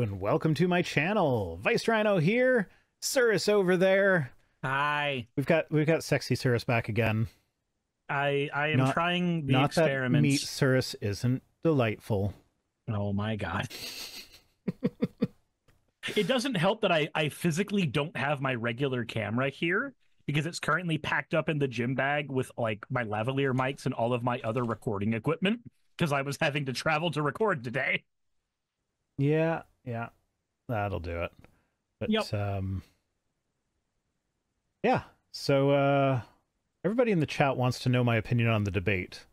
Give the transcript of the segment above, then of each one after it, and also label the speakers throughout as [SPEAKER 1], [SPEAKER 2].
[SPEAKER 1] and welcome to my channel. Vice Rhino here, Suris over there.
[SPEAKER 2] Hi.
[SPEAKER 1] We've got we've got sexy Suris back again.
[SPEAKER 2] I I am
[SPEAKER 1] Not-
[SPEAKER 2] trying the
[SPEAKER 1] Not that
[SPEAKER 2] experiments.
[SPEAKER 1] meat Suris isn't delightful.
[SPEAKER 2] Oh my god. it doesn't help that I I physically don't have my regular camera here because it's currently packed up in the gym bag with like my lavalier mics and all of my other recording equipment because I was having to travel to record today.
[SPEAKER 1] Yeah, yeah, that'll do it. But
[SPEAKER 2] Yep.
[SPEAKER 1] um, yeah. So uh, everybody in the chat wants to know my opinion on the debate.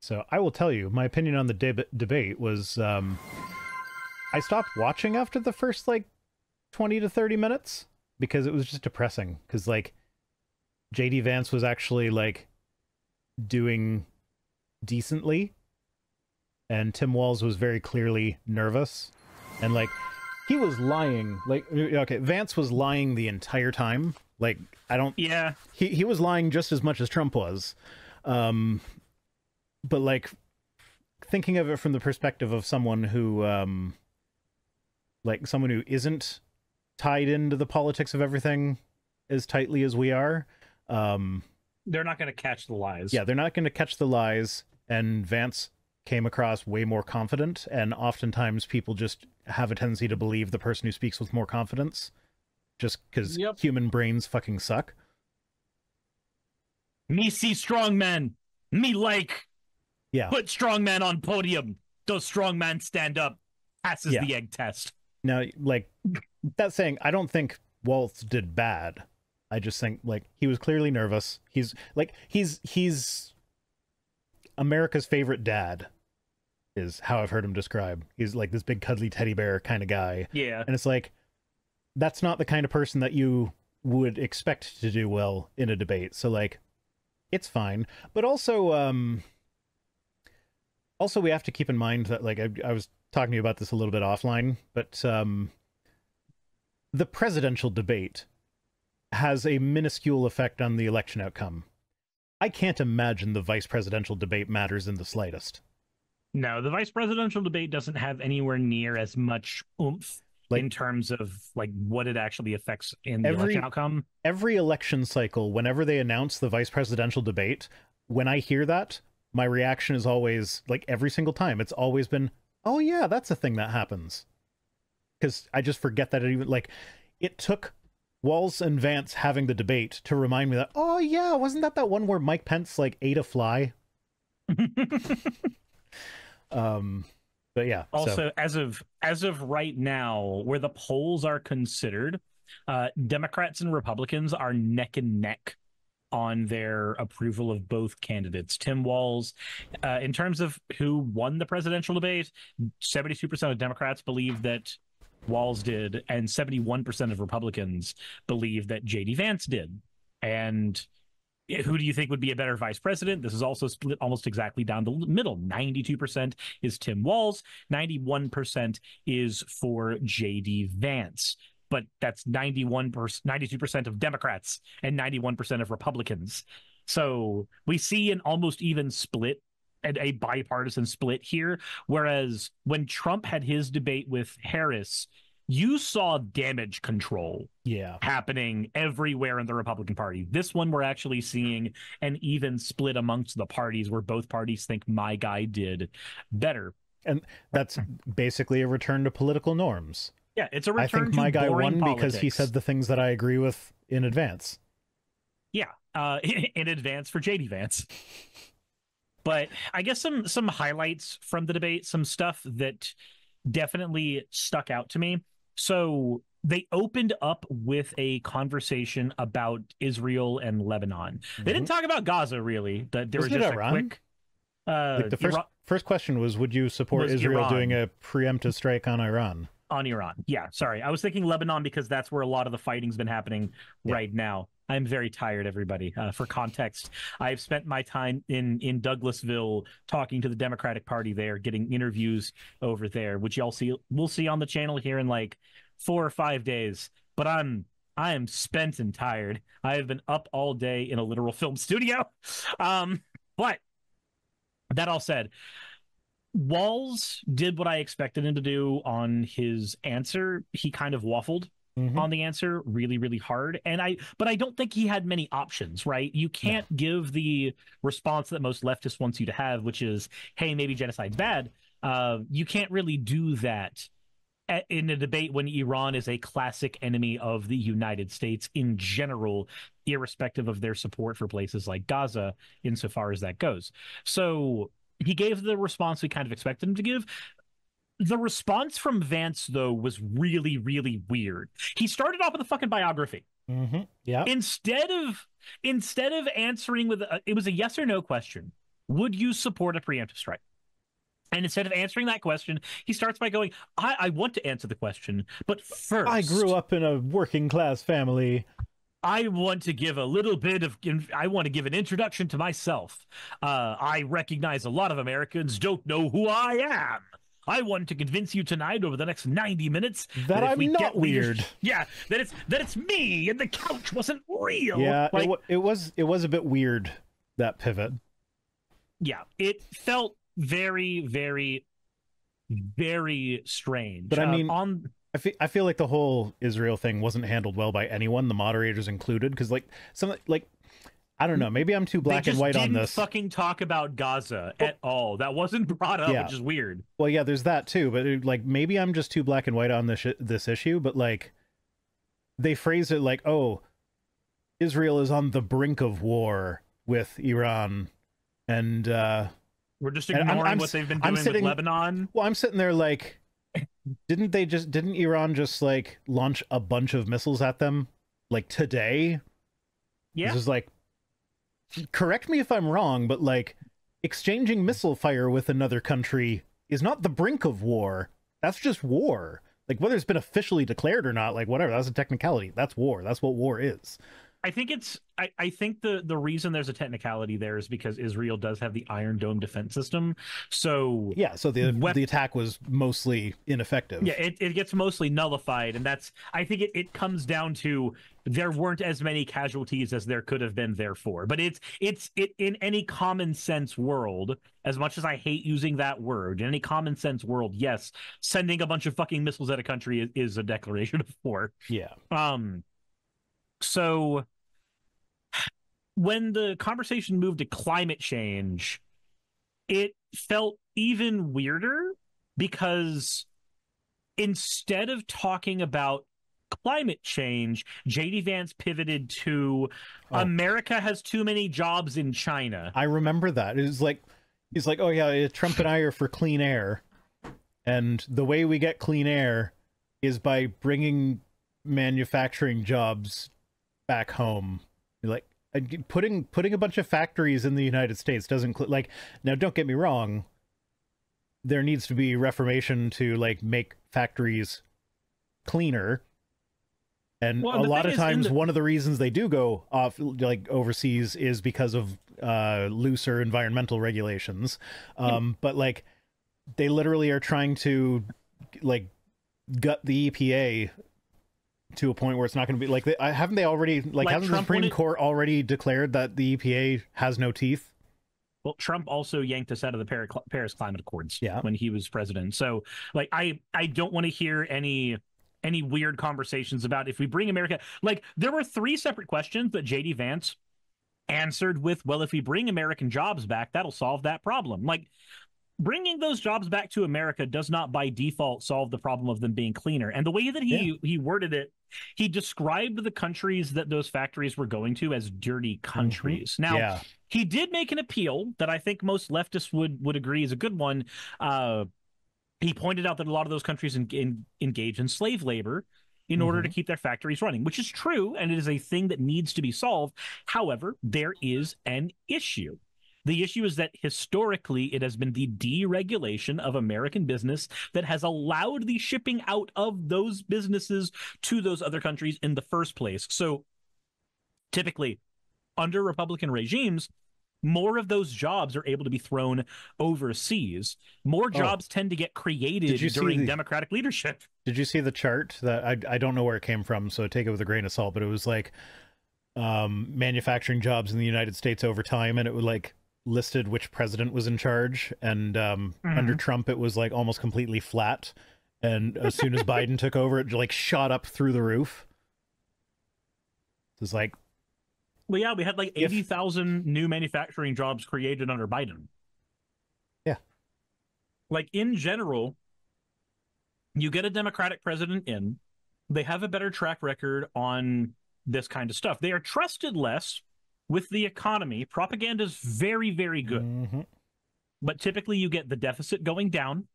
[SPEAKER 1] So I will tell you, my opinion on the deb- debate was um, I stopped watching after the first like twenty to thirty minutes because it was just depressing. Because like JD Vance was actually like doing decently, and Tim Walz was very clearly nervous and like he was lying like okay vance was lying the entire time like i don't
[SPEAKER 2] Yeah.
[SPEAKER 1] he, he was lying just as much as trump was um but like thinking of it from the perspective of someone who um like someone who isn't tied into the politics of everything as tightly as we are um
[SPEAKER 2] They're not going to catch the lies.
[SPEAKER 1] yeah, they're not going to catch the lies. And Vance came across way more confident. And oftentimes people just have a tendency to believe the person who speaks with more confidence just because
[SPEAKER 2] Yep.
[SPEAKER 1] human brains fucking suck.
[SPEAKER 2] Me see strong men. Me like
[SPEAKER 1] Yeah.
[SPEAKER 2] put strong men on podium. Does strong men stand up. Passes
[SPEAKER 1] Yeah.
[SPEAKER 2] the egg test.
[SPEAKER 1] Now, like, that saying, I don't think Walz did bad. I just think, like, he was clearly nervous. He's, like, he's, he's America's favorite dad, is how I've heard him described. He's like this big cuddly teddy bear kind of guy.
[SPEAKER 2] Yeah.
[SPEAKER 1] And it's like, that's not the kind of person that you would expect to do well in a debate. So like, it's fine. But also, um, also we have to keep in mind that like I, I was talking to you about this a little bit offline, but um, the presidential debate has a minuscule effect on the election outcome. I can't imagine the vice presidential debate matters in the slightest.
[SPEAKER 2] No, the vice presidential debate doesn't have anywhere near as much oomph
[SPEAKER 1] Like-
[SPEAKER 2] in terms of like what it actually affects in the
[SPEAKER 1] Every-
[SPEAKER 2] election outcome.
[SPEAKER 1] every election cycle, whenever they announce the vice presidential debate, when I hear that, my reaction is always like every single time. It's always been, oh yeah, that's a thing that happens. Because I just forget that it even like it took Walz and Vance having the debate to remind me that, oh yeah, wasn't that that one where Mike Pence like ate a fly? Um, but yeah. so-
[SPEAKER 2] Also, as of as of right now, where the polls are considered, uh, Democrats and Republicans are neck and neck on their approval of both candidates. Tim Walz, uh, in terms of who won the presidential debate, seventy-two percent of Democrats believe that Walz did, and seventy-one percent of Republicans believe that J.D. Vance did. And who do you think would be a better vice president? This is also split almost exactly down the middle. 92% is Tim Walz, 91% is for JD Vance. But that's 91%, 92% of Democrats and 91% of Republicans. So we see an almost even split and a bipartisan split here. Whereas when Trump had his debate with Harris, you saw damage control
[SPEAKER 1] yeah.
[SPEAKER 2] happening everywhere in the Republican Party. This one, we're actually seeing an even split amongst the parties where both parties think my guy did better.
[SPEAKER 1] And that's basically a return to political norms.
[SPEAKER 2] Yeah, it's a return
[SPEAKER 1] I
[SPEAKER 2] think
[SPEAKER 1] my guy won because he said the things that I agree with in advance.
[SPEAKER 2] yeah, uh, in advance for JD Vance. But I guess some some highlights from the debate, some stuff that definitely stuck out to me. So they opened up with a conversation about Israel and Lebanon. They didn't talk about Gaza really. That there was just a
[SPEAKER 1] Iran?
[SPEAKER 2] quick. Uh,
[SPEAKER 1] like the first
[SPEAKER 2] Ira-
[SPEAKER 1] first question was would you support Israel
[SPEAKER 2] Iran.
[SPEAKER 1] doing a preemptive strike on Iran?
[SPEAKER 2] on Iran. Yeah, sorry. I was thinking Lebanon because that's where a lot of the fighting's been happening
[SPEAKER 1] Yeah.
[SPEAKER 2] right now. I'm very tired, everybody. Uh, for context, I've spent my time in in Douglasville talking to the Democratic Party there, getting interviews over there, which y'all see we'll see on the channel here in like four or five days. But I'm I am spent and tired. I have been up all day in a literal film studio. Um, but that all said, Walz did what I expected him to do on his answer. He kind of waffled mm-hmm. on the answer really, really hard. And I, but I don't think he had many options, right? You can't no. give the response that most leftists wants you to have, which is, hey, maybe genocide's bad. Uh, you can't really do that in a debate when Iran is a classic enemy of the United States in general, irrespective of their support for places like Gaza, insofar as that goes. So he gave the response we kind of expected him to give. The response from Vance, though, was really, really weird. He started off with a fucking biography.
[SPEAKER 1] Mm-hmm. Yeah.
[SPEAKER 2] Instead of instead of answering with a, it was a yes or no question. Would you support a preemptive strike? And instead of answering that question, he starts by going, I, I want to answer the question, but first.
[SPEAKER 1] I grew up in a working class family.
[SPEAKER 2] I want to give a little bit of, I want to give an introduction to myself. Uh, I recognize a lot of Americans don't know who I am. I want to convince you tonight over the next 90 minutes
[SPEAKER 1] that, that I'm not weird.
[SPEAKER 2] yeah, that it's that it's me and the couch wasn't real.
[SPEAKER 1] Yeah, like, it, it was it was a bit weird that pivot.
[SPEAKER 2] Yeah, it felt very, very, very strange.
[SPEAKER 1] But I uh, mean, uh, on I feel, I feel like the whole Israel thing wasn't handled well by anyone, the moderators included, because like some like I don't know, maybe I'm too black and white on this.
[SPEAKER 2] Fucking talk about Gaza at all. That wasn't brought up, yeah. which is weird.
[SPEAKER 1] Well, yeah, there's that too, but it, like maybe I'm just too black and white on this this issue, but like they phrase it like, "Oh, Israel is on the brink of war with Iran." And uh
[SPEAKER 2] we're just ignoring I'm, I'm, what they've been doing sitting, with Lebanon.
[SPEAKER 1] Well, I'm sitting there like, didn't they just? Didn't Iran just like launch a bunch of missiles at them like today?
[SPEAKER 2] Yeah.
[SPEAKER 1] This is like, correct me if I'm wrong, but like, exchanging missile fire with another country is not the brink of war. That's just war. Like whether it's been officially declared or not, like whatever, that's a technicality. That's war. That's what war is.
[SPEAKER 2] I think it's I, I think the the reason there's a technicality there is because Israel does have the Iron Dome defense system. So
[SPEAKER 1] yeah, so the wep- the attack was mostly ineffective.
[SPEAKER 2] Yeah, it, it gets mostly nullified, and that's I think it, it comes down to there weren't as many casualties as there could have been therefore. But it's it's it in any common sense world, as much as I hate using that word, in any common sense world, yes, sending a bunch of fucking missiles at a country is, is a declaration of war.
[SPEAKER 1] Yeah.
[SPEAKER 2] Um so when the conversation moved to climate change, it felt even weirder because instead of talking about climate change, JD Vance pivoted to oh. America has too many jobs in China.
[SPEAKER 1] I remember that. It was like he's like, "Oh yeah, Trump and I are for clean air." And the way we get clean air is by bringing manufacturing jobs back home. Like putting putting a bunch of factories in the United States doesn't like now don't get me wrong there needs to be reformation to like make factories cleaner. And well, a lot of times the... one of the reasons they do go off like overseas is because of uh looser environmental regulations. Um but like they literally are trying to like gut the EPA to a point where it's not going to be like they, haven't they already like, like hasn't Trump the Supreme Court already declared that the EPA has no teeth?
[SPEAKER 2] Well, Trump also yanked us out of the Paris Climate Accords
[SPEAKER 1] yeah.
[SPEAKER 2] when he was president. So, like, I I don't want to hear any any weird conversations about if we bring America. Like, there were three separate questions that JD Vance answered with, "Well, if we bring American jobs back, that'll solve that problem." Like, bringing those jobs back to America does not by default solve the problem of them being cleaner. And the way that he yeah. he worded it, he described the countries that those factories were going to as dirty mm-hmm. countries. Mm-hmm. Now, yeah. he did make an appeal that I think most leftists would would agree is a good one. Uh, he pointed out that a lot of those countries in, in, engage in slave labor in mm-hmm. order to mm-hmm. keep their factories running, which is true and it is a thing that needs to be solved. However, there is an issue. The issue is that historically, it has been the deregulation of American business that has allowed the shipping out of those businesses to those other countries in the first place. So typically, under Republican regimes, more of those jobs are able to be thrown overseas. More oh. jobs oh. tend to get created during the, Democratic leadership.
[SPEAKER 1] Did you see the chart that I I don't know where it came from, so take it with a grain of salt, but it was like um, manufacturing jobs in the United States over time, and it was like listed which president was in charge, and um,
[SPEAKER 2] Mhm.
[SPEAKER 1] under Trump it was like almost completely flat, and as soon as Biden took over, it like shot up through the roof. It's like
[SPEAKER 2] Well, yeah, we had like
[SPEAKER 1] If-
[SPEAKER 2] 80,000 new manufacturing jobs created under Biden.
[SPEAKER 1] Yeah.
[SPEAKER 2] Like in general, you get a Democratic president in, they have a better track record on this kind of stuff. They are trusted less with the economy. Propaganda is very, very good.
[SPEAKER 1] mhm.
[SPEAKER 2] but typically you get the deficit going down.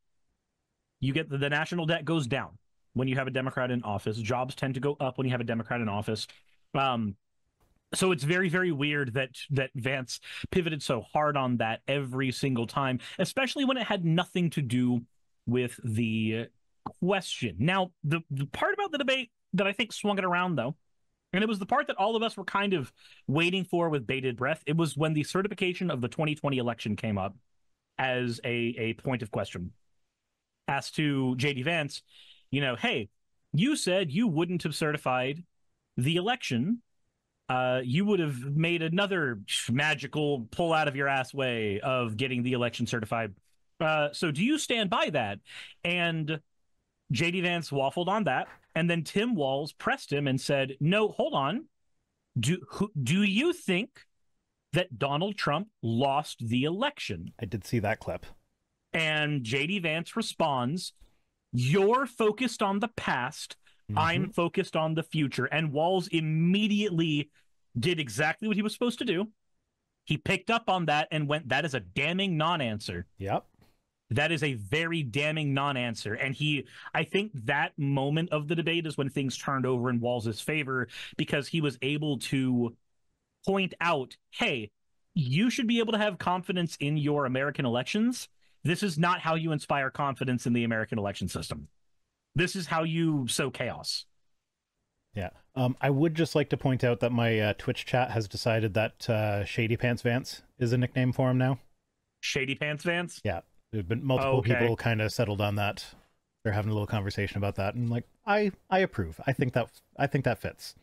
[SPEAKER 2] You get the, the national debt goes down when you have a Democrat in office. Jobs tend to go up when you have a Democrat in office. Um, so it's very, very weird that that Vance pivoted so hard on that every single time, especially when it had nothing to do with the question. Now, the, the part about the debate that I think swung it around, though, and it was the part that all of us were kind of waiting for with bated breath. It was when the certification of the 2020 election came up as a, a point of question. Asked to JD Vance, you know, hey, you said you wouldn't have certified the election. Uh, you would have made another magical pull out of your ass way of getting the election certified. Uh, so do you stand by that? And JD Vance waffled on that, and then Tim Walz pressed him and said, "No, hold on. Do who, do you think that Donald Trump lost the election?"
[SPEAKER 1] I did see that clip.
[SPEAKER 2] And JD Vance responds, You're focused on the past. I'm
[SPEAKER 1] Mhm.
[SPEAKER 2] focused on the future. And Walz immediately did exactly what he was supposed to do. He picked up on that and went, That is a damning non answer.
[SPEAKER 1] Yep.
[SPEAKER 2] That is a very damning non answer. And he, I think that moment of the debate is when things turned over in Walz' favor because he was able to point out, hey, you should be able to have confidence in your American elections. This is not how you inspire confidence in the American election system. This is how you sow chaos.
[SPEAKER 1] Yeah. Um, I would just like to point out that my uh, Twitch chat has decided that uh, Shady Pants Vance is a nickname for him now.
[SPEAKER 2] Shady Pants Vance.
[SPEAKER 1] Yeah. There've been multiple
[SPEAKER 2] Okay.
[SPEAKER 1] people kind of settled on that. They're having a little conversation about that, and like, I I approve. I think that I think that fits.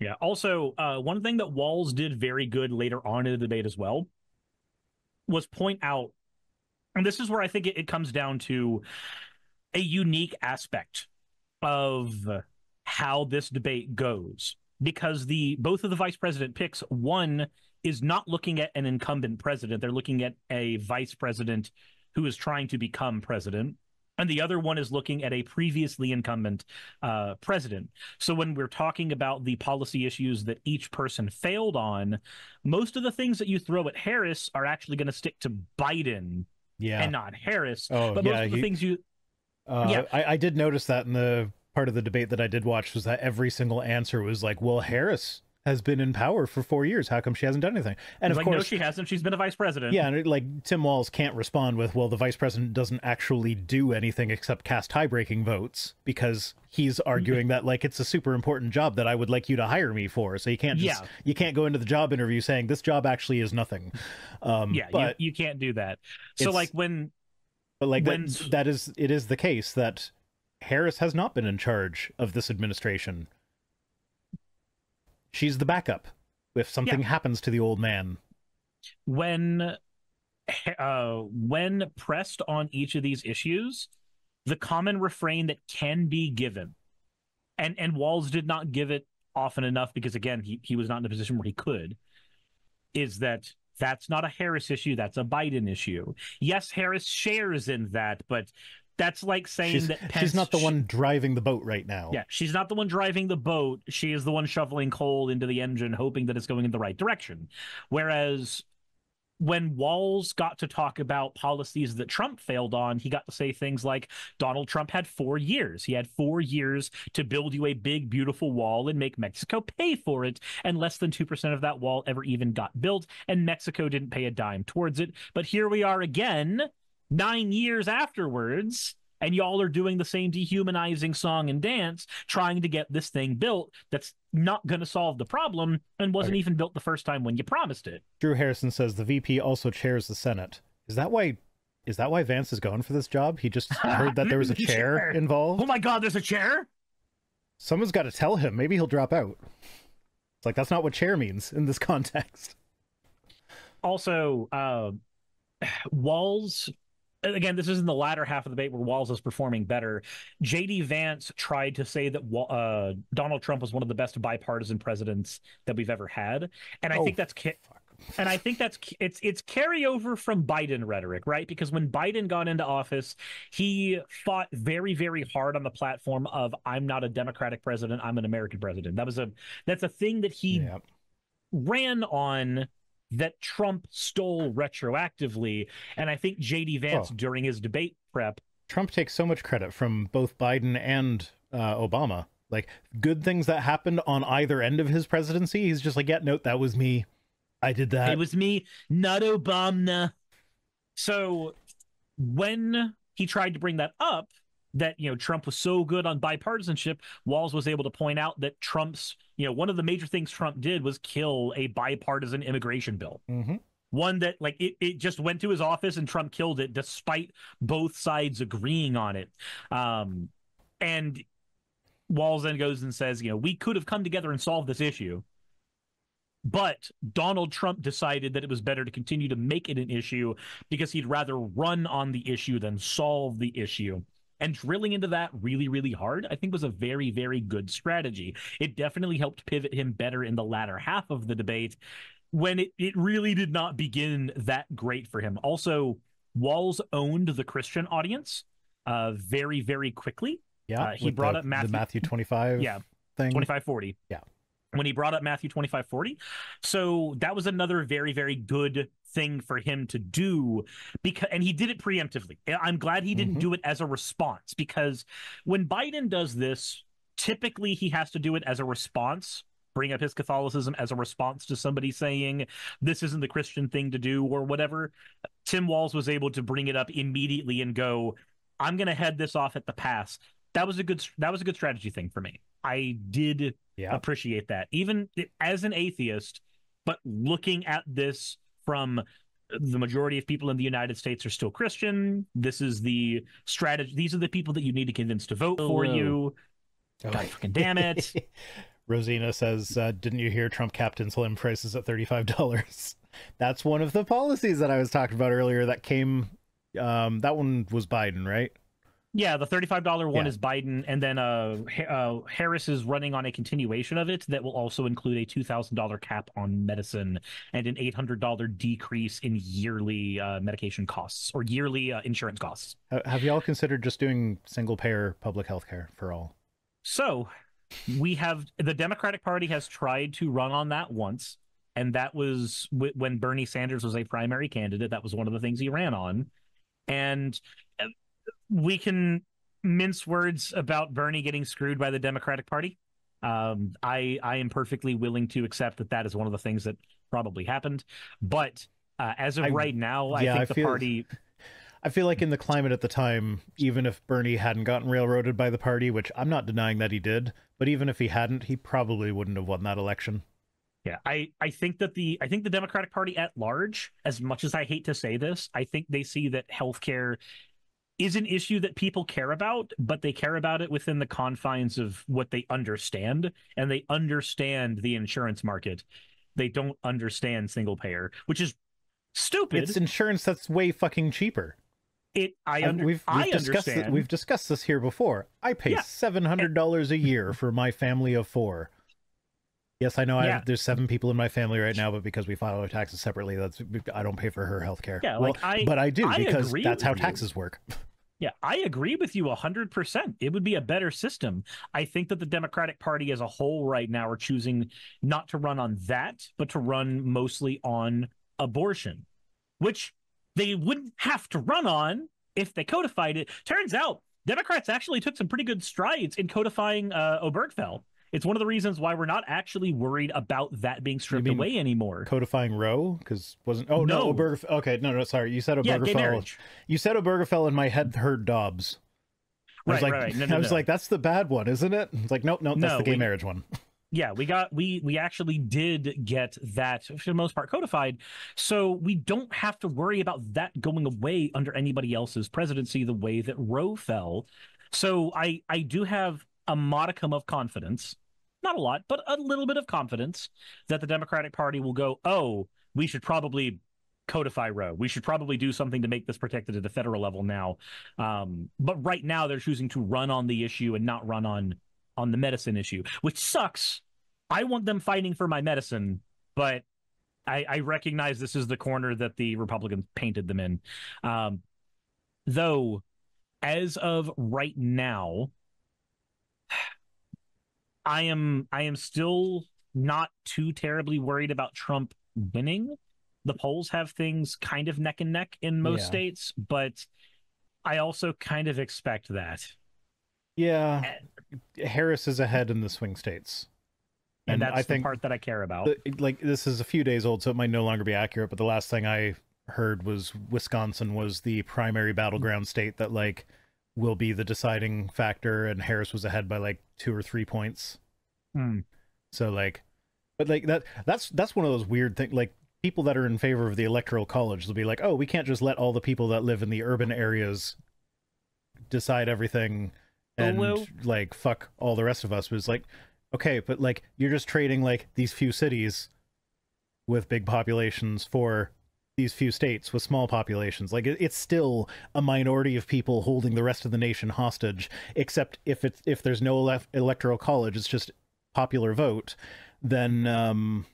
[SPEAKER 2] Yeah. Also, uh, one thing that Walz did very good later on in the debate as well was point out, and this is where I think it, it comes down to a unique aspect of how this debate goes. Because the both of the vice president picks, one is not looking at an incumbent president; they're looking at a vice president who is trying to become president, and the other one is looking at a previously incumbent uh, president. So when we're talking about the policy issues that each person failed on, most of the things that you throw at Harris are actually going to stick to Biden
[SPEAKER 1] Yeah.
[SPEAKER 2] and not Harris.
[SPEAKER 1] oh
[SPEAKER 2] but
[SPEAKER 1] yeah.
[SPEAKER 2] most of the
[SPEAKER 1] he-
[SPEAKER 2] things you
[SPEAKER 1] uh,
[SPEAKER 2] yeah.
[SPEAKER 1] I, I did notice that in the part of the debate that I did watch was that every single answer was like, "Well, Harris has been in power for four years. How come she hasn't done anything?" And of
[SPEAKER 2] like,
[SPEAKER 1] course,
[SPEAKER 2] no, she hasn't. She's been a vice president.
[SPEAKER 1] Yeah, and it, like Tim Walz can't respond with, "Well, the vice president doesn't actually do anything except cast tie-breaking votes," because he's arguing that like it's a super important job that I would like you to hire me for. So you can't just
[SPEAKER 2] Yeah.
[SPEAKER 1] you can't go into the job interview saying this job actually is nothing. Um,
[SPEAKER 2] yeah,
[SPEAKER 1] but
[SPEAKER 2] you, you can't do that. So like when
[SPEAKER 1] but like
[SPEAKER 2] when-
[SPEAKER 1] that, that is it is the case that Harris has not been in charge of this administration. She's the backup if something happens to the old man.
[SPEAKER 2] when uh when pressed on each of these issues the common refrain that can be given and and walz did not give it often enough because again he, he was not in a position where he could is that that's not a harris issue that's a biden issue yes harris shares in that but that's like saying
[SPEAKER 1] She's,
[SPEAKER 2] that
[SPEAKER 1] she's not the one driving the boat right now.
[SPEAKER 2] yeah, she's not the one driving the boat. She is the one shoveling coal into the engine, hoping that it's going in the right direction. Whereas when Walz got to talk about policies that Trump failed on, he got to say things like Donald Trump had four years. He had four years to build you a big, beautiful wall and make Mexico pay for it. And less than 2% of that wall ever even got built. And Mexico didn't pay a dime towards it. But here we are again, nine years afterwards and y'all are doing the same dehumanizing song and dance trying to get this thing built that's not going to solve the problem and wasn't
[SPEAKER 1] Okay.
[SPEAKER 2] even built the first time when you promised it
[SPEAKER 1] Drew Harrison says the VP also chairs the Senate. Is that why? Is that why Vance is going for this job? He just heard that there was a chair
[SPEAKER 2] Sure.
[SPEAKER 1] involved.
[SPEAKER 2] oh my god there's a chair
[SPEAKER 1] Someone's got to tell him. Maybe he'll drop out. It's like that's not what chair means in this context.
[SPEAKER 2] also uh, Walz again, this is in the latter half of the debate where Walz is performing better. J.D. Vance tried to say that uh, Donald Trump was one of the best bipartisan presidents that we've ever had, and I
[SPEAKER 1] Oh,
[SPEAKER 2] think that's ca- and I think that's it's it's carryover from Biden rhetoric, right? Because when Biden got into office, he fought very very hard on the platform of I'm not a Democratic president, I'm an American president. That was a that's a thing that he
[SPEAKER 1] Yeah.
[SPEAKER 2] ran on that Trump stole retroactively. And I think JD Vance
[SPEAKER 1] Oh.
[SPEAKER 2] during his debate prep,
[SPEAKER 1] Trump takes so much credit from both Biden and uh, Obama. Like good things that happened on either end of his presidency. He's just like, yeah, note that was me. I did that.
[SPEAKER 2] it was me, not Obama. So when he tried to bring that up, that you know Trump was so good on bipartisanship, Walz was able to point out that Trump's you know one of the major things Trump did was kill a bipartisan immigration bill.
[SPEAKER 1] Mhm.
[SPEAKER 2] one that like it, it just went to his office and Trump killed it despite both sides agreeing on it. Um, and Walz then goes and says, you know, we could have come together and solved this issue. But Donald Trump decided that it was better to continue to make it an issue because he'd rather run on the issue than solve the issue. And drilling into that really, really hard, I think was a very, very good strategy. It definitely helped pivot him better in the latter half of the debate when it, it really did not begin that great for him. Also, Walz owned the Christian audience uh, very, very quickly.
[SPEAKER 1] yeah.
[SPEAKER 2] uh, he brought
[SPEAKER 1] the,
[SPEAKER 2] up Matthew-
[SPEAKER 1] the Matthew 25
[SPEAKER 2] Yeah,
[SPEAKER 1] thing.
[SPEAKER 2] 2540.
[SPEAKER 1] Yeah.
[SPEAKER 2] When he brought up Matthew 2540. So that was another very, very good thing for him to do because and he did it preemptively. I'm glad he didn't
[SPEAKER 1] Mhm.
[SPEAKER 2] do it as a response because when Biden does this, typically he has to do it as a response bring up his catholicism as a response to somebody saying this isn't the christian thing to do or whatever tim walz was able to bring it up immediately and go i'm going to head this off at the pass that was a good that was a good strategy thing for me i did
[SPEAKER 1] Yeah.
[SPEAKER 2] appreciate that even as an atheist but looking at this from the majority of people in the United States are still Christian. This is the strategy. These are the people that you need to convince to vote for
[SPEAKER 1] Hello.
[SPEAKER 2] you.
[SPEAKER 1] Oh.
[SPEAKER 2] God fucking damn it.
[SPEAKER 1] Rosina says, uh, "Didn't you hear Trump capped insulin prices at thirty-five dollars?" That's one of the policies that I was talking about earlier. That came. Um, that one was Biden, right?
[SPEAKER 2] Yeah, the thirty-five dollar one
[SPEAKER 1] Yeah.
[SPEAKER 2] is Biden, and then uh, uh, Harris is running on a continuation of it that will also include a two thousand dollar cap on medicine and an eight hundred dollar decrease in yearly uh, medication costs or yearly uh, insurance costs.
[SPEAKER 1] Have y'all considered just doing single-payer public health care for all?
[SPEAKER 2] So we have the Democratic Party has tried to run on that once, and that was when Bernie Sanders was a primary candidate. That was one of the things he ran on, and uh, we can mince words about Bernie getting screwed by the Democratic Party. Um, I I am perfectly willing to accept that that is one of the things that probably happened, but. Uh, as of
[SPEAKER 1] I-
[SPEAKER 2] right now, I
[SPEAKER 1] yeah,
[SPEAKER 2] think
[SPEAKER 1] I
[SPEAKER 2] the
[SPEAKER 1] feel-
[SPEAKER 2] party
[SPEAKER 1] I feel like in the climate at the time, even if Bernie hadn't gotten railroaded by the party, which I'm not denying that he did, but even if he hadn't, he probably wouldn't have won that election.
[SPEAKER 2] Yeah, I, I think that the I think the Democratic Party at large, as much as I hate to say this, I think they see that healthcare is an issue that people care about, but they care about it within the confines of what they understand, and they understand the insurance market. They don't understand single payer, which is stupid.
[SPEAKER 1] It's insurance that's way fucking cheaper.
[SPEAKER 2] it I, under,
[SPEAKER 1] we've, we've
[SPEAKER 2] I
[SPEAKER 1] discussed it,
[SPEAKER 2] understand.
[SPEAKER 1] we've discussed this here before. I pay
[SPEAKER 2] Yeah.
[SPEAKER 1] seven hundred dollars a year for my family of four. Yes, I know I
[SPEAKER 2] Yeah.
[SPEAKER 1] have, there's seven people in my family right now, but because we file our taxes separately, that's I don't pay for her health care.
[SPEAKER 2] Yeah,
[SPEAKER 1] well,
[SPEAKER 2] like, I-
[SPEAKER 1] but I do
[SPEAKER 2] I
[SPEAKER 1] because that's how
[SPEAKER 2] you.
[SPEAKER 1] taxes work.
[SPEAKER 2] Yeah, I agree with you 100%. It would be a better system. I think that the Democratic Party as a whole right now are choosing not to run on that, but to run mostly on abortion, which they wouldn't have to run on if they codified it. Turns out Democrats actually took some pretty good strides in codifying uh, Obergefell. It's one of the reasons why we're not actually worried about that being stripped away anymore.
[SPEAKER 1] Codifying Roe because wasn't oh no,
[SPEAKER 2] No.
[SPEAKER 1] Obergef- okay no no sorry you said
[SPEAKER 2] yeah,
[SPEAKER 1] Obergefell
[SPEAKER 2] marriage.
[SPEAKER 1] you said Obergefell and my head heard Dobbs. I was
[SPEAKER 2] Right,
[SPEAKER 1] like,
[SPEAKER 2] right, right. No, no,
[SPEAKER 1] I was
[SPEAKER 2] no.
[SPEAKER 1] like, that's the bad one, isn't it? It's like, nope, nope, that's
[SPEAKER 2] No,
[SPEAKER 1] the gay
[SPEAKER 2] we-
[SPEAKER 1] marriage one.
[SPEAKER 2] yeah we got we we actually did get that for the most part codified so we don't have to worry about that going away under anybody else's presidency the way that roe fell so i i do have a modicum of confidence not a lot but a little bit of confidence that the democratic party will go oh we should probably codify Roe. We should probably do something to make this protected at the federal level now. Um, but right now they're choosing to run on the issue and not run on on the medicine issue, which sucks. I want them fighting for my medicine, but I, I recognize this is the corner that the Republicans painted them in. Um, though, as of right now, I am I am still not too terribly worried about Trump winning. The polls have things kind of neck and neck in most yeah. states, but I also kind of expect that.
[SPEAKER 1] Yeah, Harris is ahead in the swing states.
[SPEAKER 2] And, and that's I the think part that I care about.
[SPEAKER 1] like this is a few days old, so it might no longer be accurate. But the last thing I heard was Wisconsin was the primary battleground state that like will be the deciding factor, and Harris was ahead by like two or three points.
[SPEAKER 2] Hmm.
[SPEAKER 1] So like, but like that that's that's one of those weird things. Like people that are in favor of the electoral college will be like, oh, we can't just let all the people that live in the urban areas decide everything and like fuck all the rest of us. But it's like, okay, but like you're just trading like these few cities with big populations for these few states with small populations. Like it, it's still a minority of people holding the rest of the nation hostage. Except if it's if there's no ele- electoral college, it's just popular vote. Then um,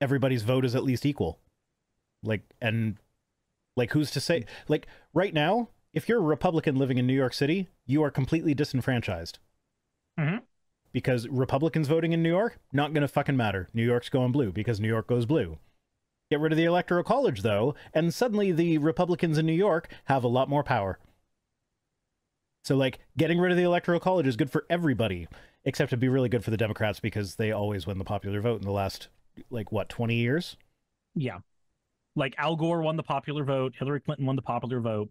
[SPEAKER 1] everybody's vote is at least equal. Like and like who's to say? Like right now, if you're a Republican living in New York City, you are completely disenfranchised.
[SPEAKER 2] Mm-hmm.
[SPEAKER 1] Because Republicans voting in New York, not going to fucking matter. New York's going blue because New York goes blue. Get rid of the Electoral College, though, and suddenly the Republicans in New York have a lot more power. So, like, getting rid of the Electoral College is good for everybody, except it'd be really good for the Democrats because they always win the popular vote in the last, like, what, 20 years?
[SPEAKER 2] Yeah. Like, Al Gore won the popular vote, Hillary Clinton won the popular vote.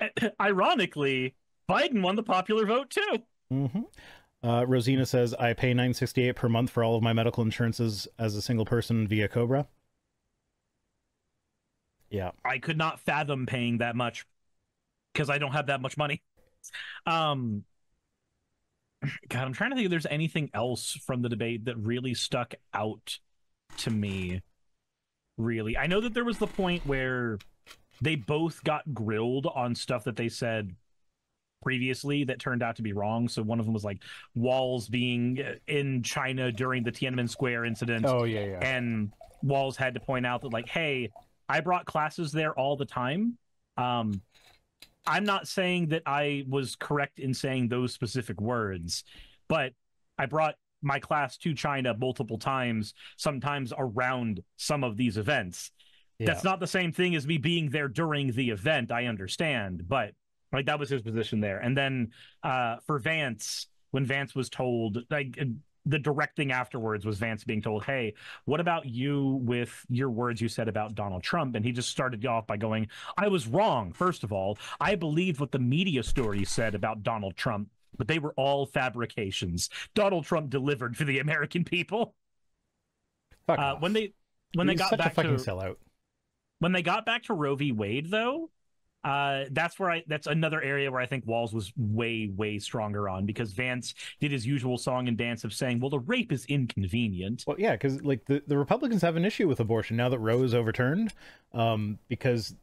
[SPEAKER 2] Ironically, Biden won the popular vote, too.
[SPEAKER 1] Mm-hmm. Uh, Rosina says, I pay 968 per month for all of my medical insurances as a single person via Cobra. Yeah.
[SPEAKER 2] I could not fathom paying that much because I don't have that much money. Um God, I'm trying to think if there's anything else from the debate that really stuck out to me. Really. I know that there was the point where they both got grilled on stuff that they said previously that turned out to be wrong. So one of them was like walz being in China during the Tiananmen Square incident.
[SPEAKER 1] Oh yeah, yeah.
[SPEAKER 2] And Walz had to point out that like, hey, I brought classes there all the time. Um, I'm not saying that I was correct in saying those specific words, but I brought my class to China multiple times, sometimes around some of these events. Yeah. That's not the same thing as me being there during the event. I understand, but like that was his position there. And then uh, for Vance, when Vance was told, like the directing afterwards was Vance being told, "Hey, what about you with your words you said about Donald Trump?" And he just started off by going, "I was wrong. First of all, I believed what the media story said about Donald Trump, but they were all fabrications. Donald Trump delivered for the American people."
[SPEAKER 1] Uh,
[SPEAKER 2] when they when
[SPEAKER 1] He's
[SPEAKER 2] they got back to
[SPEAKER 1] sellout.
[SPEAKER 2] when they got back to Roe v. Wade, though, uh, that's where I that's another area where I think Walz was way way stronger on because Vance did his usual song and dance of saying, "Well, the rape is inconvenient."
[SPEAKER 1] Well, yeah, because like the the Republicans have an issue with abortion now that Roe is overturned, um, because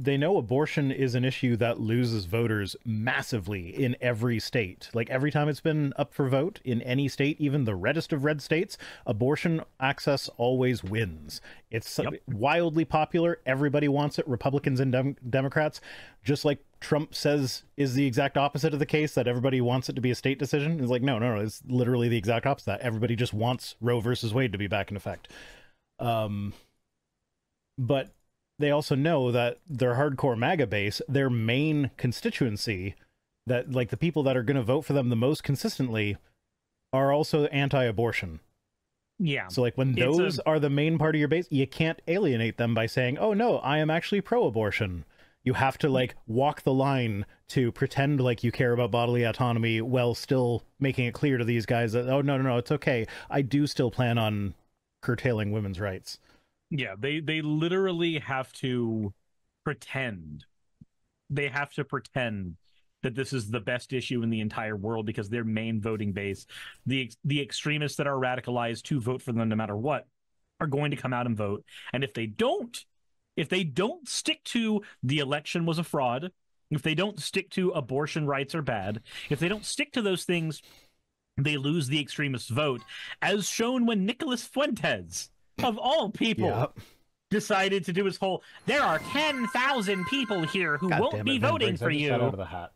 [SPEAKER 1] they know abortion is an issue that loses voters massively in every state. Like every time it's been up for vote in any state, even the reddest of red states, abortion access always wins. It's yep. wildly popular. Everybody wants it, Republicans and Dem- Democrats. Just like Trump says is the exact opposite of the case that everybody wants it to be a state decision. It's like no, no, no. It's literally the exact opposite. Everybody just wants Roe versus Wade to be back in effect. Um, but they also know that their hardcore MAGA base, their main constituency, that like the people that are going to vote for them the most consistently, are also anti-abortion.
[SPEAKER 2] Yeah.
[SPEAKER 1] So like when those a... are the main part of your base, you can't alienate them by saying, "Oh no, I am actually pro-abortion." You have to like walk the line to pretend like you care about bodily autonomy while still making it clear to these guys that, "Oh no, no, no, it's okay. I do still plan on curtailing women's rights."
[SPEAKER 2] Yeah, they they literally have to pretend. They have to pretend that this is the best issue in the entire world because their main voting base, the the extremists that are radicalized to vote for them no matter what, are going to come out and vote. And if they don't, if they don't stick to the election was a fraud, if they don't stick to abortion rights are bad, if they don't stick to those things, they lose the extremist vote, as shown when Nicholas Fuentes, of all people,
[SPEAKER 1] Yep.
[SPEAKER 2] decided to do his whole there are 10,000 people here who
[SPEAKER 1] God
[SPEAKER 2] won't
[SPEAKER 1] it,
[SPEAKER 2] be voting for you.
[SPEAKER 1] out of the hat.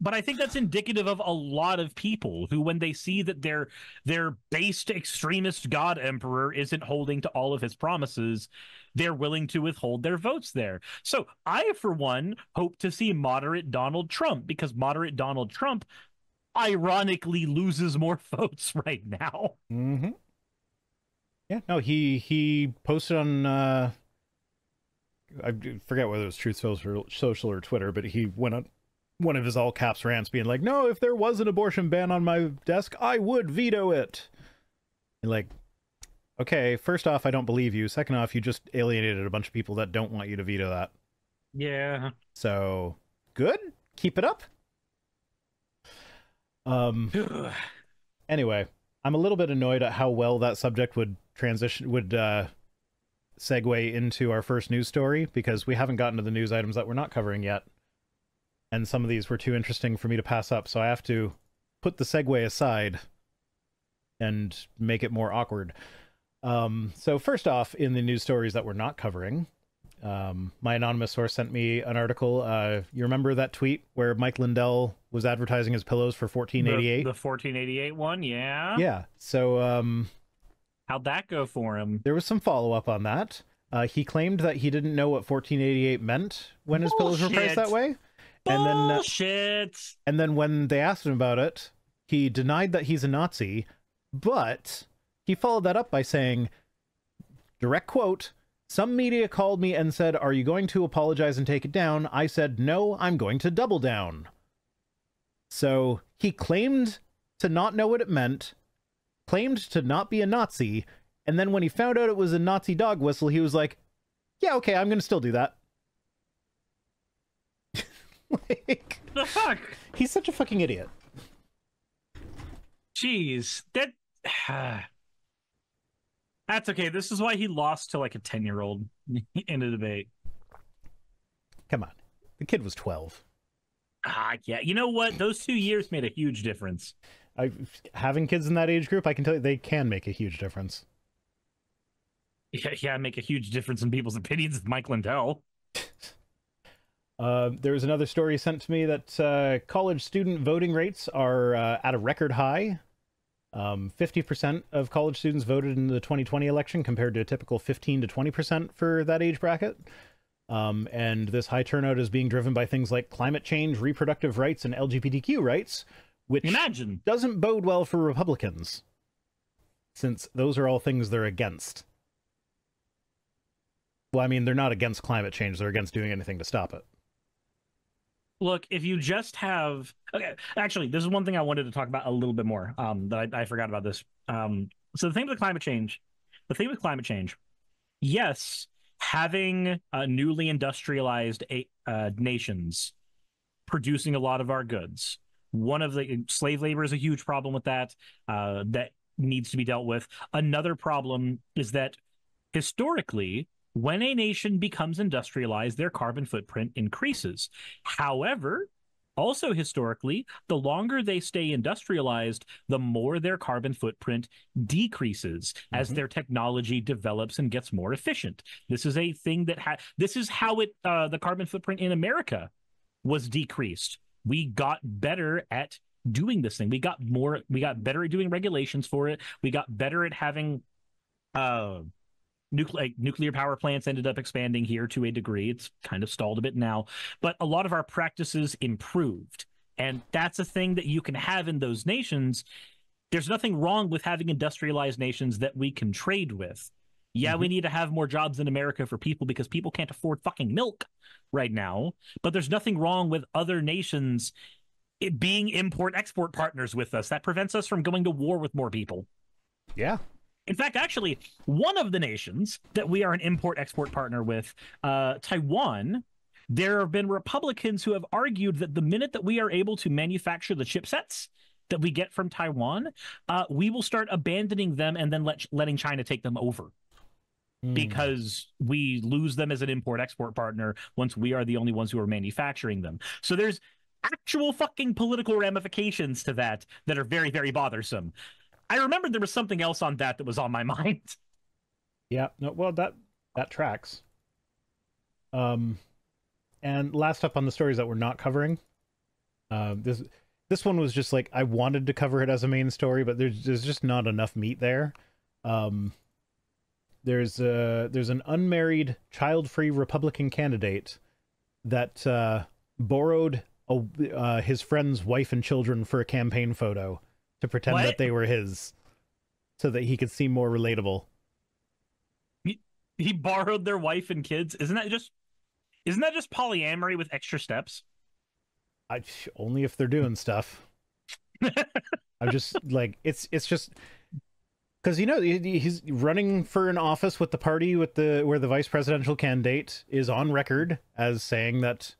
[SPEAKER 2] but I think that's indicative of a lot of people who, when they see that their their based extremist god emperor isn't holding to all of his promises, they're willing to withhold their votes there. So I, for one, hope to see moderate Donald Trump because moderate Donald Trump ironically loses more votes right now.
[SPEAKER 1] Mm-hmm. Yeah, no, he he posted on uh I forget whether it was Truth Social, Social or Twitter, but he went on one of his all caps rants being like, "No, if there was an abortion ban on my desk, I would veto it." And like, okay, first off, I don't believe you. Second off, you just alienated a bunch of people that don't want you to veto that.
[SPEAKER 2] Yeah.
[SPEAKER 1] So, good. Keep it up. Um anyway, I'm a little bit annoyed at how well that subject would transition would uh segue into our first news story because we haven't gotten to the news items that we're not covering yet. And some of these were too interesting for me to pass up, so I have to put the segue aside and make it more awkward. Um, so first off, in the news stories that we're not covering, um, my anonymous source sent me an article. Uh, you remember that tweet where Mike Lindell was advertising his pillows for 1488?
[SPEAKER 2] the 1488 one, yeah.
[SPEAKER 1] yeah. So um,
[SPEAKER 2] How'd that go for him?
[SPEAKER 1] there was some follow up on that. Uh, he claimed that he didn't know what 1488 meant when his pillows were priced that
[SPEAKER 2] Bullshit.
[SPEAKER 1] way. And then, uh,
[SPEAKER 2] Bullshit.
[SPEAKER 1] and then when they asked him about it, he denied that he's a Nazi, but he followed that up by saying, direct quote, some media called me and said, Are you going to apologize and take it down? I said, No, I'm going to double down. So he claimed to not know what it meant, claimed to not be a Nazi, and then when he found out it was a Nazi dog whistle, he was like, Yeah, okay, I'm going to still do that. like,
[SPEAKER 2] the fuck?
[SPEAKER 1] he's such a fucking idiot.
[SPEAKER 2] Jeez, that that's okay. This is why he lost to like a ten year old in a debate.
[SPEAKER 1] Come on. The kid was 12.
[SPEAKER 2] Ah, yeah. You know what? Those two years made a huge difference.
[SPEAKER 1] I, having kids in that age group, I can tell you they can make a huge difference.
[SPEAKER 2] Yeah, yeah, make a huge difference in people's opinions of Mike Lindell.
[SPEAKER 1] Uh, there was another story sent to me that uh, college student voting rates are uh, at a record high. Um, 50% of college students voted in the 2020 election compared to a typical 15 to 20% for that age bracket. Um, and this high turnout is being driven by things like climate change, reproductive rights, and LGBTQ rights, which
[SPEAKER 2] Imagine.
[SPEAKER 1] doesn't bode well for Republicans, since those are all things they're against. Well, I mean, they're not against climate change, they're against doing anything to stop it.
[SPEAKER 2] Look, if you just have okay, actually, this is one thing I wanted to talk about a little bit more. Um, that I, I forgot about this. Um, so the thing with climate change, the thing with climate change, yes, having uh, newly industrialized uh, nations producing a lot of our goods. One of the slave labor is a huge problem with that. Uh, that needs to be dealt with. Another problem is that historically, when a nation becomes industrialized, their carbon footprint increases. However, also historically, the longer they stay industrialized, the more their carbon footprint decreases as
[SPEAKER 1] Mhm.
[SPEAKER 2] their technology develops and gets more efficient. This is a thing that ha- this is how it uh, the carbon footprint in America was decreased. We got better at doing this thing. We got more. We got better at doing regulations for it. We got better at having. Uh, nuclear nuclear power plants ended up expanding here to a degree. It's kind of stalled a bit now, but a lot of our practices improved, and that's a thing that you can have in those nations. There's nothing wrong with having industrialized nations that we can trade with. Yeah, we need to have more jobs in America for people because people can't afford fucking milk right now. But there's nothing wrong with other nations it being import export partners with us. That prevents us from going to war with more people.
[SPEAKER 1] Yeah.
[SPEAKER 2] In fact, actually, one of the nations that we are an import export partner with, uh, Taiwan, there have been Republicans who have argued that the minute that we are able to manufacture the chipsets that we get from Taiwan, uh, we will start abandoning them and then let, letting China take them over
[SPEAKER 1] Mm.
[SPEAKER 2] because we lose them as an import export partner once we are the only ones who are manufacturing them. So there's actual fucking political ramifications to that that are very, very bothersome. I remember there was something else on that that was on my mind.
[SPEAKER 1] Yeah, no, well that that tracks. Um, and last up on the stories that we're not covering, uh, this this one was just like I wanted to cover it as a main story, but there's there's just not enough meat there. Um, there's a there's an unmarried, child-free Republican candidate that uh, borrowed a, uh, his friend's wife and children for a campaign photo to pretend
[SPEAKER 2] What?
[SPEAKER 1] that they were his, so that he could seem more relatable.
[SPEAKER 2] He borrowed their wife and kids. Isn't that just isn't that just polyamory with extra steps?
[SPEAKER 1] I only if they're doing stuff. I'm just like it's it's just because you know he's running for an office with the party with the where the vice presidential candidate is on record as saying that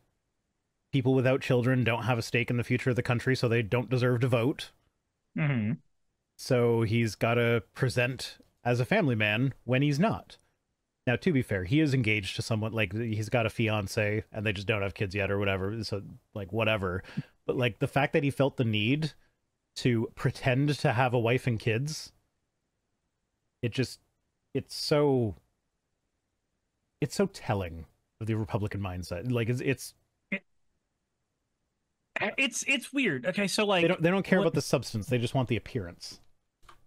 [SPEAKER 1] people without children don't have a stake in the future of the country, so they don't deserve to vote.
[SPEAKER 2] Mm-hmm.
[SPEAKER 1] So he's got to present as a family man when he's not. Now, to be fair, he is engaged to someone like he's got a fiance and they just don't have kids yet or whatever. So, like, whatever. But, like, the fact that he felt the need to pretend to have a wife and kids, it just, it's so, it's so telling of the Republican mindset. Like, it's, it's
[SPEAKER 2] It's it's weird. Okay, so like
[SPEAKER 1] they don't, they don't care
[SPEAKER 2] what-
[SPEAKER 1] about the substance. They just want the appearance.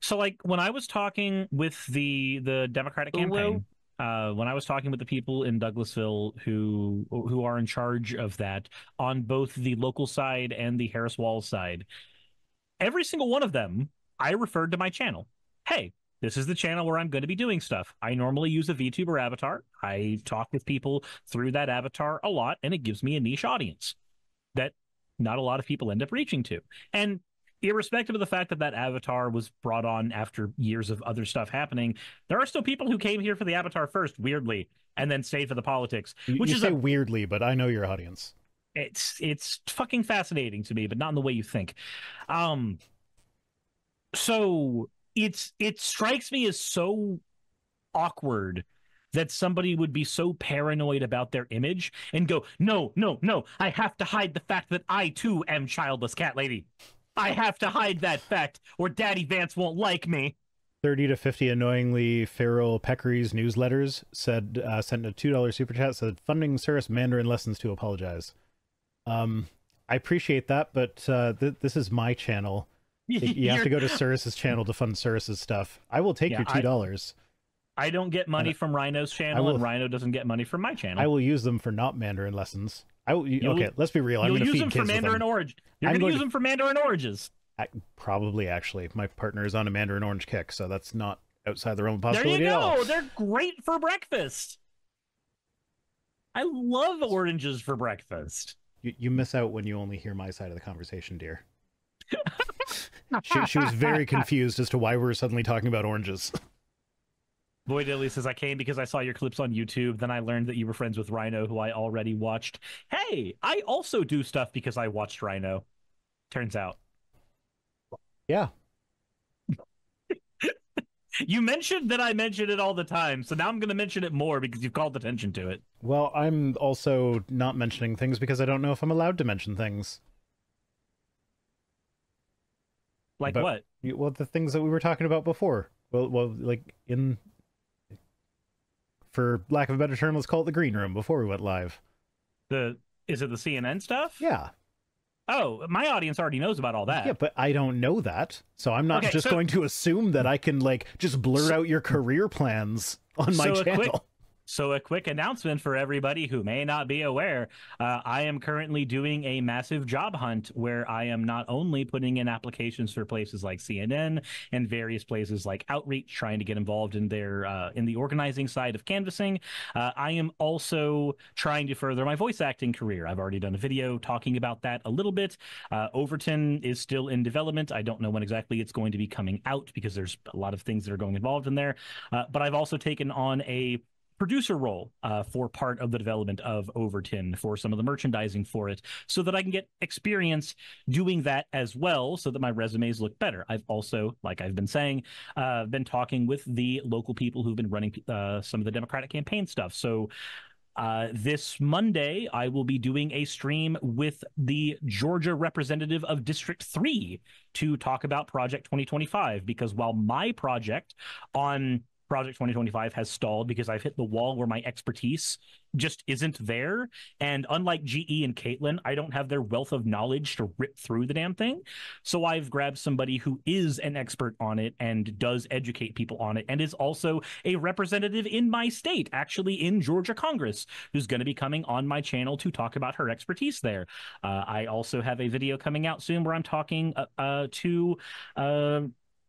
[SPEAKER 2] So like when I was talking with the the Democratic
[SPEAKER 3] Hello?
[SPEAKER 2] campaign, uh, when I was talking with the people in Douglasville who who are in charge of that on both the local side and the Harris Walz side, every single one of them, I referred to my channel. Hey, this is the channel where I'm going to be doing stuff. I normally use a VTuber avatar. I talk with people through that avatar a lot, and it gives me a niche audience that not a lot of people end up reaching to. And irrespective of the fact that that avatar was brought on after years of other stuff happening, there are still people who came here for the avatar first, weirdly, and then stayed for the politics. Which
[SPEAKER 1] you
[SPEAKER 2] is
[SPEAKER 1] say
[SPEAKER 2] a-
[SPEAKER 1] weirdly, but I know your audience.
[SPEAKER 2] It's it's fucking fascinating to me, but not in the way you think. Um, so it's it strikes me as so awkward that somebody would be so paranoid about their image and go, no, no, no, I have to hide the fact that I too am childless cat lady. I have to hide that fact, or Daddy Vance won't like me.
[SPEAKER 1] 30 to 50 annoyingly feral peccaries newsletters said uh, sent a $2 super chat said funding Suris Mandarin lessons to apologize. Um I appreciate that, but uh, th- this is my channel. You have to go to Suris's channel to fund Suris's stuff. I will take
[SPEAKER 2] Yeah,
[SPEAKER 1] your $2.
[SPEAKER 2] I don't get money from Rhino's channel,
[SPEAKER 1] will-
[SPEAKER 2] and Rhino doesn't get money from my channel.
[SPEAKER 1] I will use them for not Mandarin lessons. I will,
[SPEAKER 2] You'll-
[SPEAKER 1] okay, let's be real. I'm going to
[SPEAKER 2] use
[SPEAKER 1] feed
[SPEAKER 2] them
[SPEAKER 1] kids
[SPEAKER 2] for Mandarin. Orange. You're
[SPEAKER 1] I'm
[SPEAKER 2] going use
[SPEAKER 1] to-
[SPEAKER 2] them for Mandarin Oranges.
[SPEAKER 1] I- probably actually. My partner is on a Mandarin Orange kick, so that's not outside the realm of possibility. There you
[SPEAKER 2] go. They're great for breakfast. I love oranges for breakfast.
[SPEAKER 1] You, you miss out when you only hear my side of the conversation, dear. she, she was very confused as to why we were suddenly talking about oranges.
[SPEAKER 2] Boy Dilly says I came because I saw your clips on YouTube. Then I learned that you were friends with Rhino, who I already watched. Hey, I also do stuff because I watched Rhino. Turns out.
[SPEAKER 1] Yeah.
[SPEAKER 2] You mentioned that I mention it all the time, so now I'm going to mention it more because you've called attention to it.
[SPEAKER 1] Well, I'm also not mentioning things because I don't know if I'm allowed to mention things.
[SPEAKER 2] Like
[SPEAKER 1] But-
[SPEAKER 2] what?
[SPEAKER 1] You- Well, the things that we were talking about before. Well, well, like in, for lack of a better term, let's call it the green room before we went live.
[SPEAKER 2] The is it the CNN stuff?
[SPEAKER 1] Yeah,
[SPEAKER 2] Oh, my audience already knows about all that.
[SPEAKER 1] yeah, but I don't know that, so I'm not
[SPEAKER 2] Okay,
[SPEAKER 1] just
[SPEAKER 2] so-
[SPEAKER 1] going to assume that I can like just blur out your career plans on my
[SPEAKER 2] So a
[SPEAKER 1] channel.
[SPEAKER 2] quick- So, a quick announcement for everybody who may not be aware uh, I am currently doing a massive job hunt where I am not only putting in applications for places like CNN and various places like Outreach, trying to get involved in their uh, in the organizing side of canvassing. Uh, I am also trying to further my voice acting career. I've already done a video talking about that a little bit. Uh, Overton is still in development. I don't know when exactly it's going to be coming out because there's a lot of things that are going involved in there. Uh, but I've also taken on a producer role uh, for part of the development of Overton for some of the merchandising for it, so that I can get experience doing that as well, so that my resumes look better. I've also, like I've been saying, uh, been talking with the local people who've been running uh, some of the Democratic campaign stuff. So uh, this Monday, I will be doing a stream with the Georgia representative of District 3 to talk about Project 2025. Because while my project on Project 2025 has stalled because I've hit the wall where my expertise just isn't there. And unlike GE and Caitlin, I don't have their wealth of knowledge to rip through the damn thing. So I've grabbed somebody who is an expert on it and does educate people on it and is also a representative in my state, actually in Georgia Congress, who's going to be coming on my channel to talk about her expertise there. Uh, I also have a video coming out soon where I'm talking uh, uh, to uh,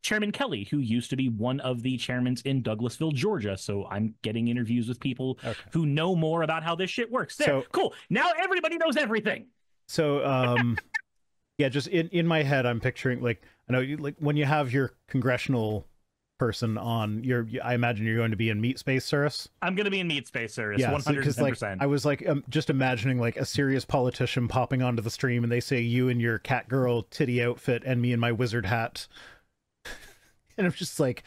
[SPEAKER 2] Chairman Kelly, who used to be one of the chairmen in Douglasville, Georgia. So I'm getting interviews with people
[SPEAKER 1] Okay.
[SPEAKER 2] who know more about how this shit works. There,
[SPEAKER 1] So-
[SPEAKER 2] cool. Now everybody knows everything.
[SPEAKER 1] So, um, yeah, just in in my head, I'm picturing like I know you like when you have your congressional person on, you're I imagine you're going to be in Meat Space Suris.
[SPEAKER 2] I'm going to be in Meat Space Suris,
[SPEAKER 1] Yeah,
[SPEAKER 2] 110%.
[SPEAKER 1] because like I was like um, just imagining like a serious politician popping onto the stream, and they say you in your cat girl titty outfit, and me in my wizard hat. And I'm just like,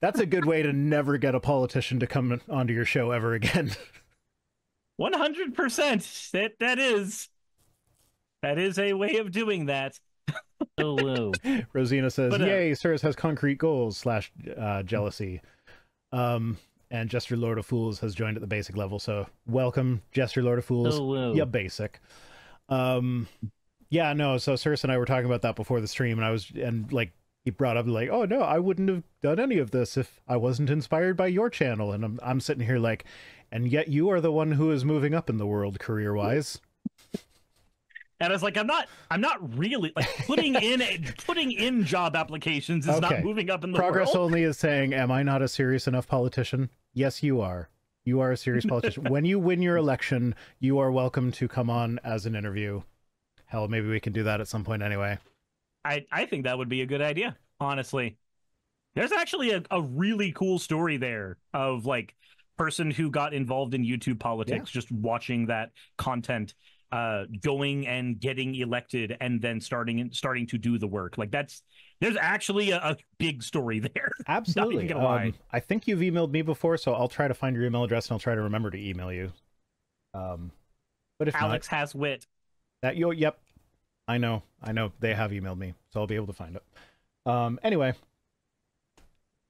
[SPEAKER 1] that's a good way to never get a politician to come onto your show ever again.
[SPEAKER 2] 100%. That, that is. That is a way of doing that. Hello.
[SPEAKER 1] Rosina says,
[SPEAKER 2] But, uh,
[SPEAKER 1] "Yay, Suris has concrete goals slash uh, jealousy." Um, and Jester Lord of Fools has joined at the basic level, so welcome, Jester Lord of Fools.
[SPEAKER 2] Hello.
[SPEAKER 1] Yeah, basic. Um, yeah, no. So Suris and I were talking about that before the stream, and I was and like he brought up like, "Oh no, I wouldn't have done any of this if I wasn't inspired by your channel." And I'm I'm sitting here like, and yet you are the one who is moving up in the world career wise.
[SPEAKER 2] And I was like, I'm not, I'm not really like putting in, putting in job applications is
[SPEAKER 1] Okay.
[SPEAKER 2] not moving up in the world.
[SPEAKER 1] Progress
[SPEAKER 2] world.
[SPEAKER 1] only is saying, "Am I not a serious enough politician?" Yes, you are. You are a serious politician. when you win your election, you are welcome to come on as an interview. Hell, maybe we can do that at some point anyway.
[SPEAKER 2] I, I think that would be a good idea, honestly. There's actually a, a really cool story there of like person who got involved in YouTube politics, just watching that content, uh, going and getting elected and then starting starting to do the work. Like that's there's actually a, a big story there.
[SPEAKER 1] Absolutely. Um, I think you've emailed me before, so I'll try to find your email address and I'll try to remember to email you. Um, but if
[SPEAKER 2] Alex has wit.
[SPEAKER 1] that you, yep, I know, I know they have emailed me, so I'll be able to find it. Um, anyway,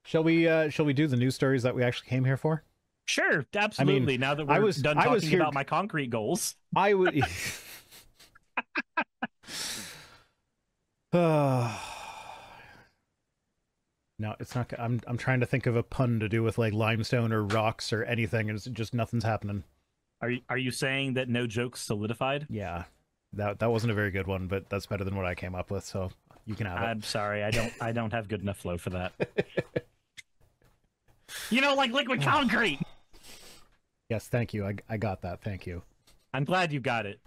[SPEAKER 1] shall we? Uh, shall we do the news stories that we actually came here for?
[SPEAKER 2] Sure, absolutely. now that we're
[SPEAKER 1] I was-
[SPEAKER 2] done
[SPEAKER 1] I
[SPEAKER 2] talking
[SPEAKER 1] was here-
[SPEAKER 2] about my concrete goals.
[SPEAKER 1] I would. no, it's not. I'm I'm trying to think of a pun to do with like limestone or rocks or anything, and it's just nothing's happening.
[SPEAKER 2] Are you are you saying that no jokes solidified?
[SPEAKER 1] Yeah, that that wasn't a very good one, but that's better than what I came up with. So you can have it.
[SPEAKER 2] I'm sorry, I don't I don't have good enough flow for that. you know, like liquid ah. concrete.
[SPEAKER 1] Yes, thank you. I I got that. Thank you.
[SPEAKER 2] I'm glad you got it.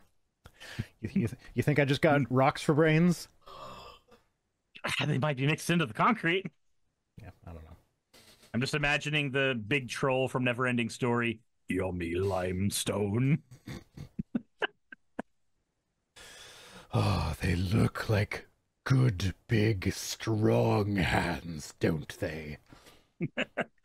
[SPEAKER 1] You you, you think I just got rocks for brains?
[SPEAKER 2] Ah, they might be mixed into the concrete.
[SPEAKER 1] Yeah, I don't know.
[SPEAKER 2] I'm just imagining the big troll from Neverending Story. Yummy limestone.
[SPEAKER 1] Oh, they look like good, big, strong hands, don't they?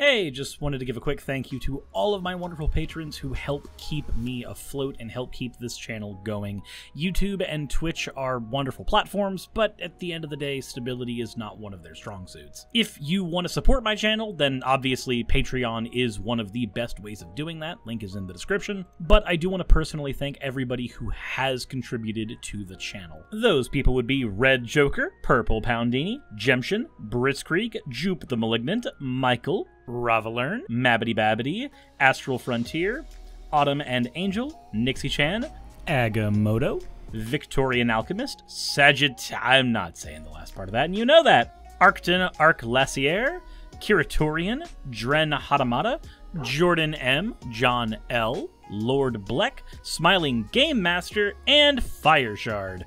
[SPEAKER 3] Hey, just wanted to give a quick thank you to all of my wonderful patrons who help keep me afloat and help keep this channel going. YouTube and Twitch are wonderful platforms, but at the end of the day, stability is not one of their strong suits. If you want to support my channel, then obviously Patreon is one of the best ways of doing that. Link is in the description. But I do want to personally thank everybody who has contributed to the channel. Those people would be Red Joker, Purple Poundini, Jemshin, Britzkrieg, Jupe the Malignant, Michael, Ravalern, Mabbity Babbity, Astral Frontier, Autumn and Angel, Nixie Chan, Agamotto, Victorian Alchemist, Sagitt. I'm not saying the last part of that, and you know that. Arcton Arclacier, Kiratorian, Dren Hadamata, Jordan M, John L, Lord Bleck, Smiling Game Master, and Fire Shard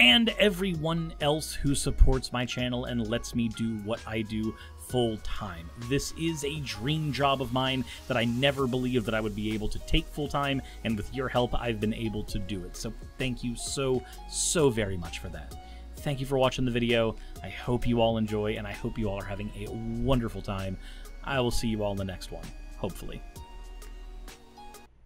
[SPEAKER 3] and everyone else who supports my channel and lets me do what I do
[SPEAKER 2] full time. This is a dream job of mine that I never believed that I would be able to take full time, and with your help, I've been able to do it. So thank you so, so very much for that. Thank you for watching the video. I hope you all enjoy, and I hope you all are having a wonderful time. I will see you all in the next one, hopefully.